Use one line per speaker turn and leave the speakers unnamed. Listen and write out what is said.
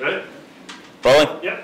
Ready?
Rolling?
Yep.